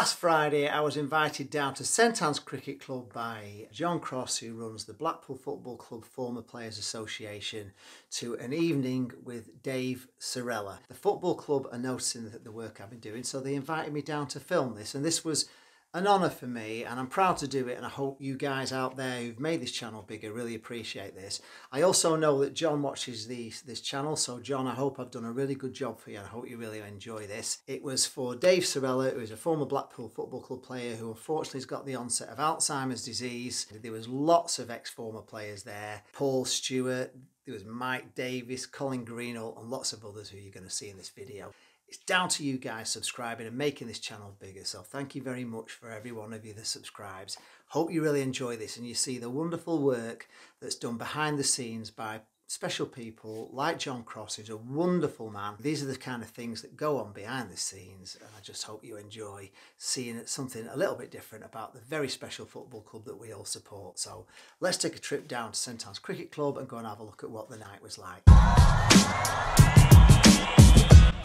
last Friday, I was invited down to St Anne's Cricket Club by John Cross, who runs the Blackpool Football Club Former Players Association, to an evening with Dave Serella. The football club are noticing that the work I've been doing, so they invited me down to film this, and this was an honour for me and I'm proud to do it and I hope you guys out there who've made this channel bigger really appreciate this. I also know that John watches these, this channel so John I hope I've done a really good job for you and I hope you really enjoy this. It was for Dave Serella who is a former Blackpool Football Club player who unfortunately has got the onset of Alzheimer's disease. There was lots of ex-former players there. Paul Stewart, there was Mike Davies, Colin Greenall and lots of others who you're going to see in this video. It's down to you guys subscribing and making this channel bigger. So thank you very much for every one of you that subscribes. Hope you really enjoy this and you see the wonderful work that's done behind the scenes by special people like John Cross, who's a wonderful man. These are the kind of things that go on behind the scenes, and I just hope you enjoy seeing something a little bit different about the very special football club that we all support. So let's take a trip down to St Anne's Cricket Club and go and have a look at what the night was like.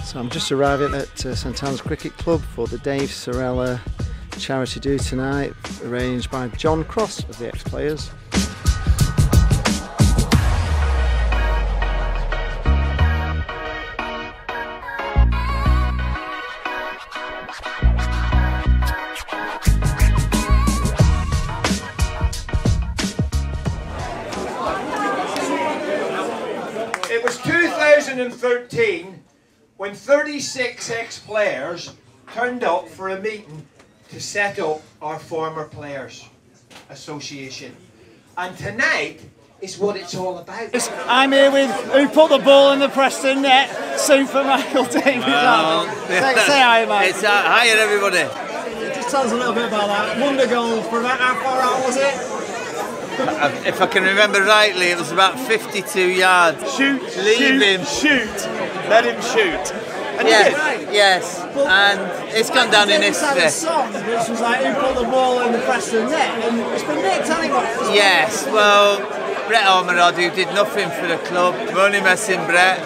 So I'm just arriving at uh, St Anne's Cricket Club for the Dave Serella charity do tonight, arranged by John Cross of the ex-players. It was 2013 when 36 ex-players turned up for a meeting to set up our former players association. And tonight is what it's all about. I'm here with who put the ball in the Preston net, Super Michael Davies. Well, say, say hi, mate. It's uh, hi everybody. Just tell us a little bit about that. Wonder goal from that. How far out was it? If I can remember rightly, it was about 52 yards. Shoot, Leave shoot, him. shoot. Let him shoot. And Yes, yes, and it's gone down in Davis had a history. song which was like, who put the ball in the Preston net? And it's been nicked, hasn't it? Yes, well, Brett Ormerod, who did nothing for the club, we're only missing Brett.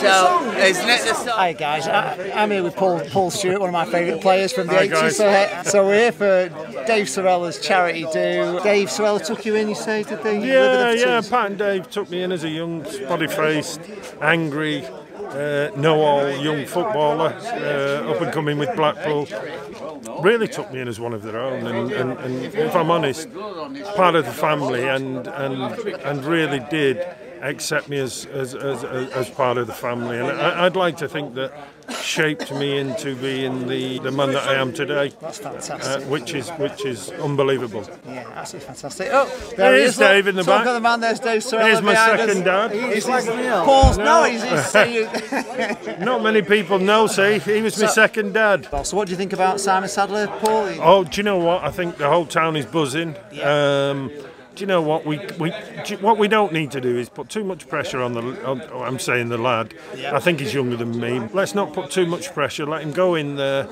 So, isn't it the song? Hi guys, I, I'm here with Paul Paul Stewart, one of my favourite players from the Hi, 80s. So, uh, so we're here for Dave Serella's charity do. Dave Serella took you in, you say, did they? Yeah, yeah. Pat and Dave took me in as a young, spotty-faced, angry, uh, know-all young footballer, uh, up and coming with Blackpool. Really took me in as one of their own, and, and, and if I'm honest, part of the family, and and and really did accept me as as, as, as part of the family. And I, I'd like to think that shaped me into being the, the man that I am today. That's Uh, which is which is unbelievable. Yeah, absolutely fantastic. Oh, There he is is, look. Dave in the Talk back. of the man, there's Dave Serella Here's my behind us. second dad. He's, he's Paul's, no, he's, he's Not many people know, see, he was my second dad. So what do you think about Simon Sadler, Paul? Oh, do you know what? I think the whole town is buzzing. Um, do you know what we we do- what we don't need to do is put too much pressure on the. On, I'm saying the lad. I think he's younger than me. Let's not put too much pressure. Let him go in there.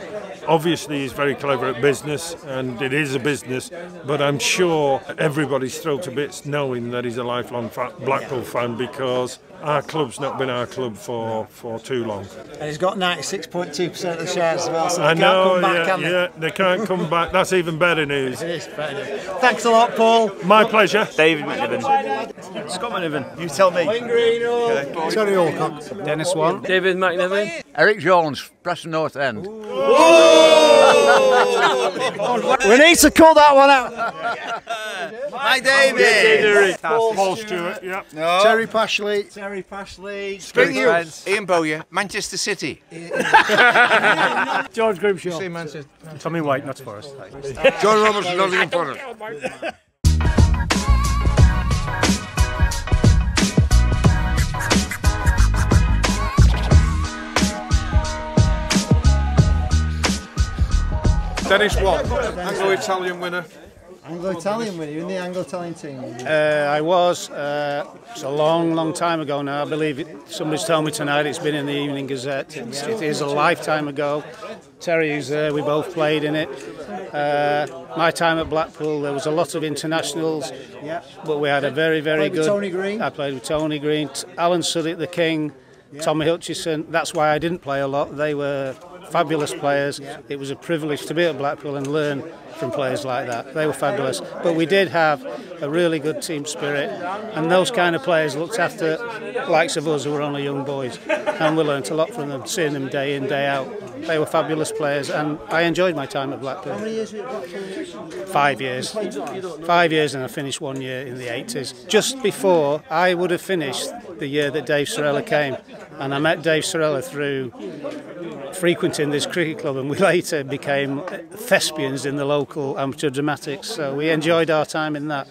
Obviously, he's very clever at business, and it is a business. But I'm sure everybody's thrilled to bits knowing that he's a lifelong fa- Blackpool fan because our club's not been our club for for too long. And he's got 96.2% of the shares as well, so they I can't know, come back, yeah, they? yeah, they can't come back. That's even better news. It is better. news. Thanks a lot, Paul. My pleasure. David McNiven. Scott McNiven. You tell me. Oh. Terry Alcock. Dennis Wann. David McNiven. Eric Jones, Preston North End. We need to cut that one out. Hi, David. Paul Stewart, yeah. Terry Pashley. Terry Pashley. Spring Ian Bowyer, Manchester City. George Grimshaw. Tommy White, not for us. John Roberts, Nottingham Forest. Dennis Wann, Anglo-Italian winner. Anglo-Italian winner, you in the Anglo-Italian team. Uh, I was. Uh, it's a long, long time ago now. I believe it, somebody's told me tonight it's been in the Evening Gazette. It's, it is a lifetime ago. Terry was there. We both played in it. Uh, my time at Blackpool, there was a lot of internationals, Yeah. but we had a very, very Played with good. Tony Green? I played with Tony Green, T- Alan Suddick, the King, Tommy Hutchison. That's why I didn't play a lot. They were fabulous players. It was a privilege to be at Blackpool and learn from players like that. They were fabulous. But we did have a really good team spirit, and those kind of players looked after likes of us who were only young boys, and we learnt a lot from them, seeing them day in day out. They were fabulous players, and I enjoyed my time at Blackpool. How many years? Five years. Five years, and I finished one year in the 80s. Just before I would have finished the year that Dave Serella came, and I met Dave Serella through frequenting this cricket club and we later became thespians in the local amateur dramatics. So we enjoyed our time in that.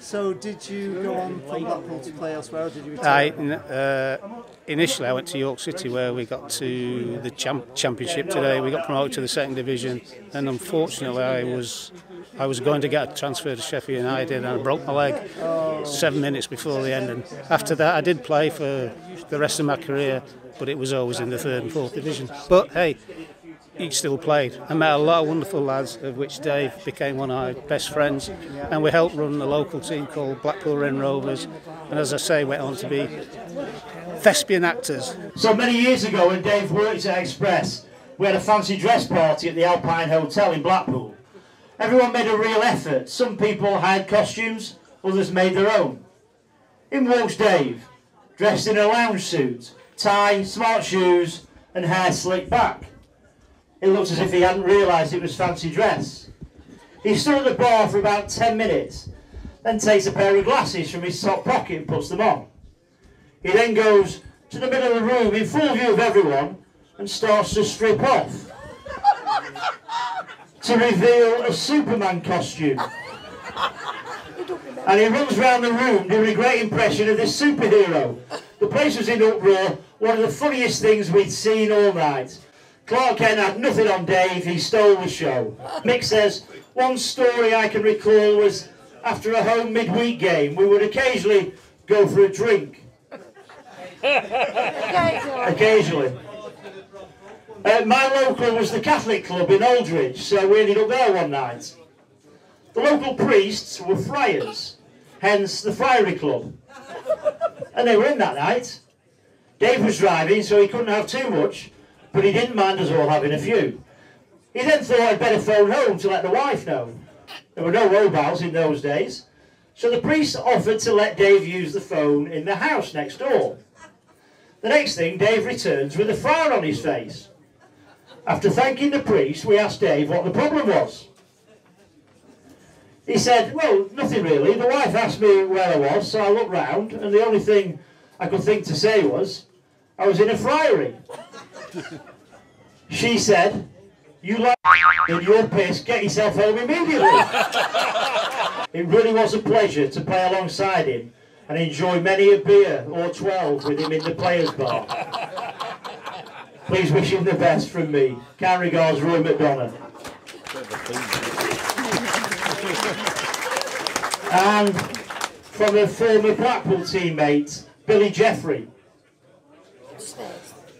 So did you go on from Blackpool to play elsewhere? did you return? I, uh, initially, I went to York City where we got to the champ championship today. We got promoted to the second division, and unfortunately, I was I was going to get a transfer to Sheffield United, and I broke my leg seven minutes before the end. And after that, I did play for the rest of my career, but it was always in the third and fourth division. But hey. He still played. I met a lot of wonderful lads, of which Dave became one of my best friends, and we helped run a local team called Blackpool Wren Rovers. And as I say, went on to be thespian actors. So many years ago, when Dave worked at Express, we had a fancy dress party at the Alpine Hotel in Blackpool. Everyone made a real effort. Some people hired costumes, others made their own. In walks Dave, dressed in a lounge suit, tie, smart shoes, and hair slicked back. It looked as if he hadn't realised it was fancy dress. He stood at the bar for about 10 minutes, then takes a pair of glasses from his top pocket and puts them on. He then goes to the middle of the room in full view of everyone and starts to strip off to reveal a Superman costume. And he runs round the room doing a great impression of this superhero. The place was in uproar, one of the funniest things we'd seen all night. Clark Kent had nothing on Dave, he stole the show. Mick says, one story I can recall was after a home midweek game, we would occasionally go for a drink. Occasionally. Uh, my local was the Catholic Club in Aldridge, so we ended up there one night. The local priests were friars, hence the Friary Club. And they were in that night. Dave was driving, so he couldn't have too much, but he didn't mind us all having a few. He then thought I'd better phone home to let the wife know. There were no mobiles in those days, so the priest offered to let Dave use the phone in the house next door. The next thing, Dave returns with a frown on his face. After thanking the priest, we asked Dave what the problem was. He said, well, nothing really. The wife asked me where I was, so I looked round, and the only thing I could think to say was, I was in a friary. She said, you like in your piss, get yourself home immediately. it really was a pleasure to play alongside him and enjoy many a beer or 12 with him in the players' bar. Please wish him the best from me. Kind regards, Roy McDonough. And from a former Blackpool teammate, Billy Jeffrey.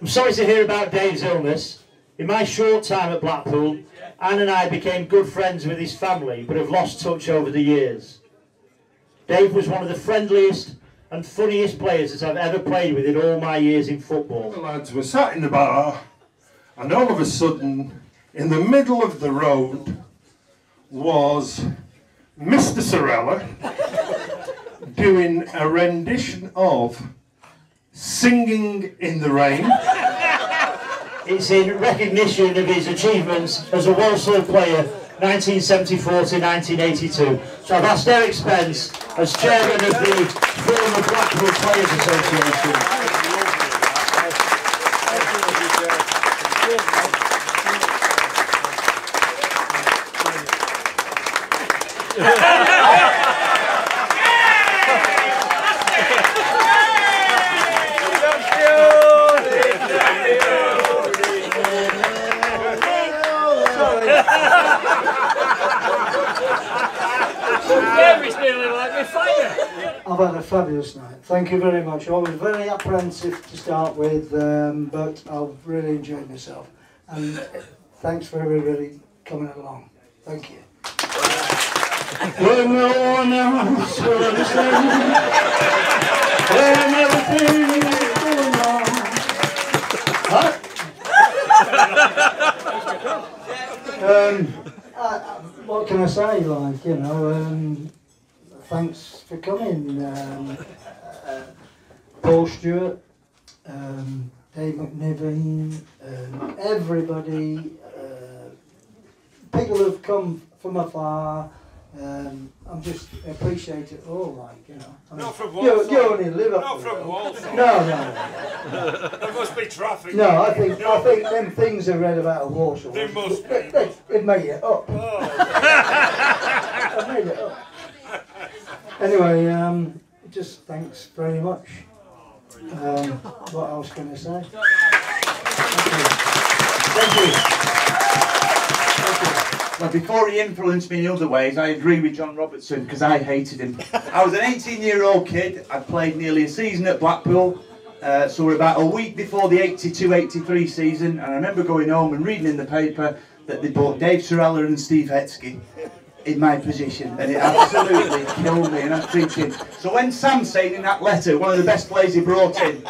I'm sorry to hear about Dave's illness. In my short time at Blackpool, Anne and I became good friends with his family, but have lost touch over the years. Dave was one of the friendliest and funniest players that I've ever played with in all my years in football. The lads were sat in the bar, and all of a sudden, in the middle of the road, was Mr. Serella doing a rendition of Singing in the Rain. It's in recognition of his achievements as a Walsall player 1974 to 1982. So I've asked Eric Spence, as chairman of the former Blackpool Players Association, I've had a fabulous night. Thank you very much. I was very apprehensive to start with, um, but I've really enjoyed myself. And thanks for everybody coming along. Thank you. When no one else when everything is going on. Huh? um, I, I, what can I say, like, you know, um, thanks for coming. Um, uh, Paul Stewart, um, Dave McNiven, um, everybody, uh, people who've come from afar. Um, I'm just appreciate it all, like you know. I mean, Not from Walsall. you only live up Not from Walsall. No, no, no. there must be traffic. No, I think I think them things I read about Warsaw. They must be. It made it up. I made it up. Anyway, um, just thanks very much. Um, what else can I say? Thank you. Well, before he influenced me in other ways, I agree with John Robertson because I hated him. I was an 18 year old kid. I played nearly a season at Blackpool. Uh, so we're about a week before the 82 83 season, and I remember going home and reading in the paper that they bought Dave Serella and Steve Hetzke in my position, and it absolutely killed me. And I'm thinking, so when Sam's saying in that letter, one of the best players he brought in,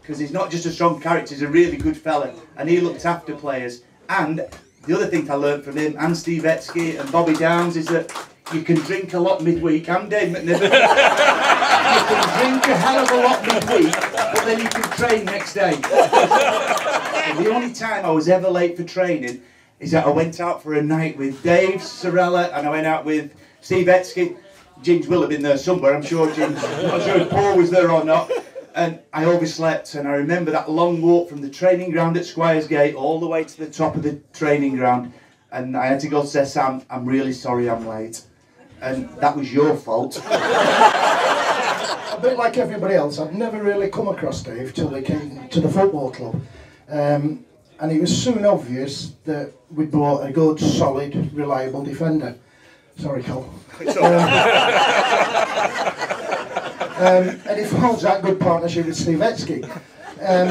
because he's not just a strong character, he's a really good fella, and he looked after players. And the other thing I learned from him and Steve Etsky and Bobby Downs is that you can drink a lot midweek. I'm Dave McNiven. you can drink a hell of a lot midweek, but then you can train next day. The only time I was ever late for training is that I went out for a night with Dave Serella and I went out with Steve Etsky. James will have been there somewhere, I'm sure James. I'm not sure if Paul was there or not. And I overslept, and I remember that long walk from the training ground at Squires Gate all the way to the top of the training ground. And I had to go say, Sam, I'm really sorry I'm late. And that was your fault. a bit like everybody else, I'd never really come across Dave till they came to the football club. Um, and it was soon obvious that we'd bought a good, solid, reliable defender. Sorry, Cole. Um, and it forms that good partnership with Steve Etsky. Um,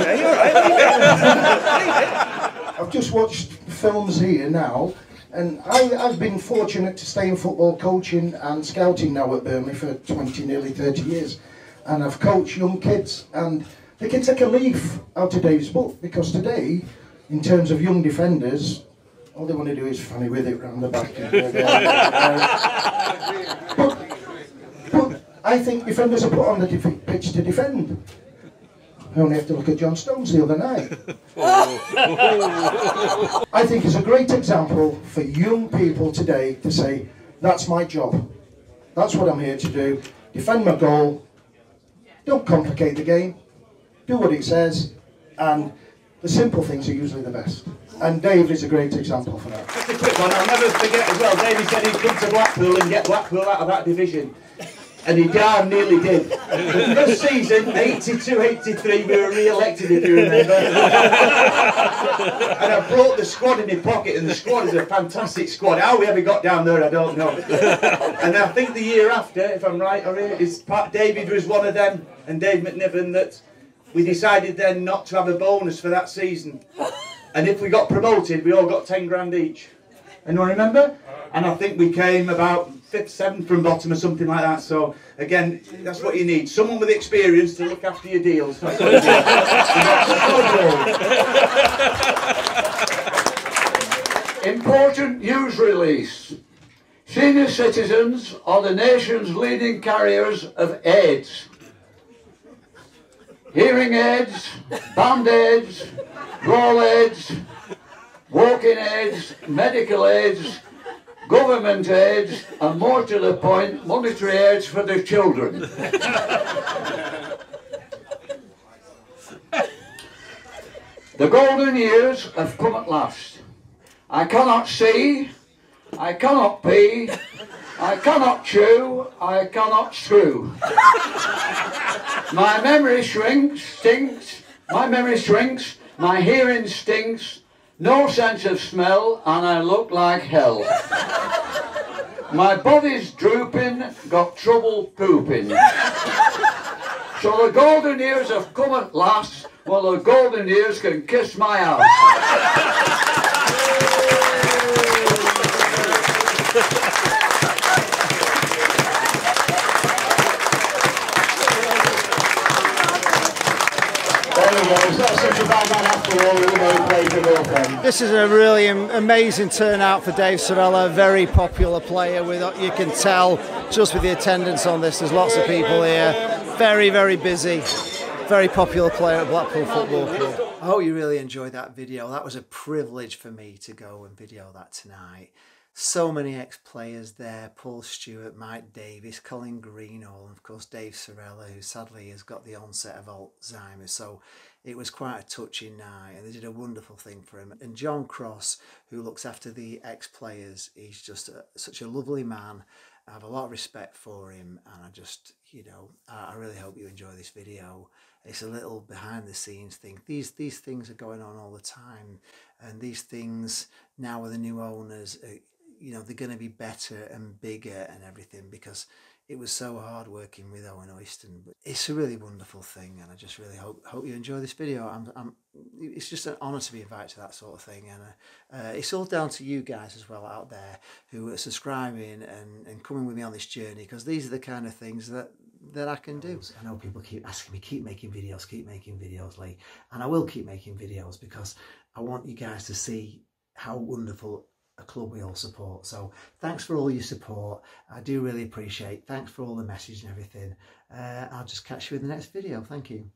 I've just watched films here now, and I, I've been fortunate to stay in football coaching and scouting now at Burnley for 20, nearly 30 years. And I've coached young kids, and they can take a leaf out of Dave's book because today, in terms of young defenders, all they want to do is funny with it round the back. And, uh, but, but I think defenders are put on the pitch to defend. I only have to look at John Stones the other night. I think it's a great example for young people today to say, that's my job. That's what I'm here to do. Defend my goal. Don't complicate the game. Do what it says. And the simple things are usually the best. And Dave is a great example for that. Just a quick one, I'll never forget as well, Davey said he'd come to Blackpool and get Blackpool out of that division. And he darn nearly did. The first season, 82-83, we were re-elected if you remember. and I brought the squad in my pocket and the squad is a fantastic squad. How we ever got down there, I don't know. and I think the year after, if I'm right, or is David was one of them and Dave McNiven that we decided then not to have a bonus for that season. And if we got promoted, we all got 10 grand each. Anyone remember? And I think we came about fifth, seventh from bottom or something like that. So again, that's what you need. Someone with experience to look after your deals. Important news release. Senior citizens are the nation's leading carriers of AIDS. Hearing aids, band aids, Rolaids, walking aids, medical aids, government aids, and more to the point, monetary aids for the children. the golden years have come at last. I cannot see, I cannot pee, I cannot chew, I cannot screw. My memory shrinks, stinks, my memory shrinks, my hearing stinks, no sense of smell, and I look like hell. My body's drooping, got trouble pooping. So the golden years have come at last, well the golden years can kiss my ass. This is a really amazing turnout for Dave Serella, very popular player. With uh, you can tell just with the attendance on this, there's lots of people here. Very, very busy. Very popular player at Blackpool Football Club. I hope you really enjoyed that video. That was a privilege for me to go and video that tonight. So many ex-players there, Paul Stewart, Mike Davies, Colin Greenall, and of course Dave Serella, who sadly has got the onset of Alzheimer's. So it was quite a touching night and they did a wonderful thing for him. And John Cross, who looks after the ex-players, he's just a, such a lovely man. I have a lot of respect for him and I just, you know, I I really hope you enjoy this video. It's a little behind the scenes thing. These these things are going on all the time and these things now with the new owners, uh, you know, they're going to be better and bigger and everything because it was so hard working with Owen Oyston. But it's a really wonderful thing and I just really hope hope you enjoy this video. I'm, I'm it's just an honour to be invited to that sort of thing and uh, uh, it's all down to you guys as well out there who are subscribing and, and coming with me on this journey because these are the kind of things that that I can do. I know people keep asking me, keep making videos, keep making videos, Lee, and I will keep making videos because I want you guys to see how wonderful a club we all support. So thanks for all your support. I do really appreciate. Thanks for all the message and everything. Uh, I'll just catch you in the next video. Thank you.